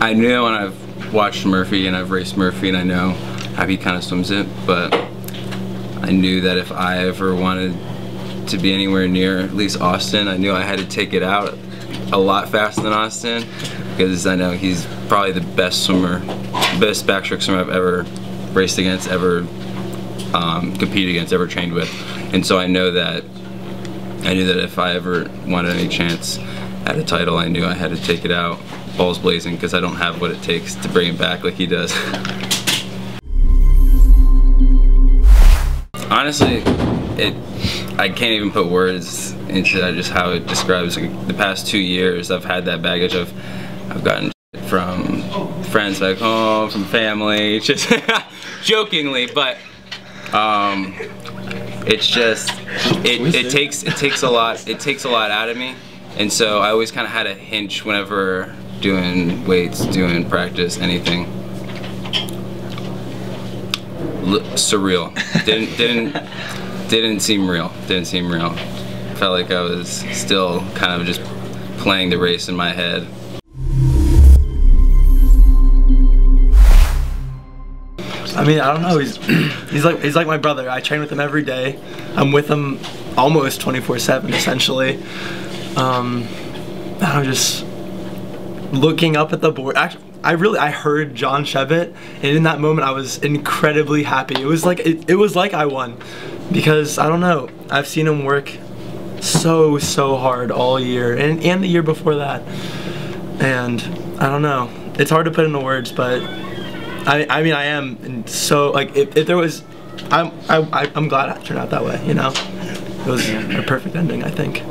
I knew when I've watched Murphy and I've raced Murphy and I know how he kind of swims it, but I knew that if I ever wanted to be anywhere near at least Austin, I knew I had to take it out a lot faster than Austin because I know he's probably the best swimmer, best backstroke swimmer I've ever raced against, ever um, competed against, ever trained with. And so I know that I knew that if I ever wanted any chance at a title, I knew I had to take it out balls blazing because I don't have what it takes to bring it back like he does. Honestly, it I can't even put words into that, just how it describes like, the past two years. I've had that baggage of I've gotten from friends back home, from family, just jokingly, but um, it's just it, it takes it takes a lot it takes a lot out of me, and so I always kind of had a hinge whenever doing weights, doing practice, anything. L surreal. Didn't didn't didn't seem real. Didn't seem real. Felt like I was still kind of just playing the race in my head. I mean, I don't know. He's he's like he's like my brother. I train with him every day. I'm with him almost 24/7 essentially. Um, I'm just looking up at the board. Actually, I really I heard John Shebat, and in that moment I was incredibly happy. It was like it, it was like I won, because I don't know. I've seen him work so so hard all year, and and the year before that, and I don't know. It's hard to put into words, but I I mean I am so like if, if there was, I'm I, I'm glad it turned out that way. You know, it was a perfect ending. I think.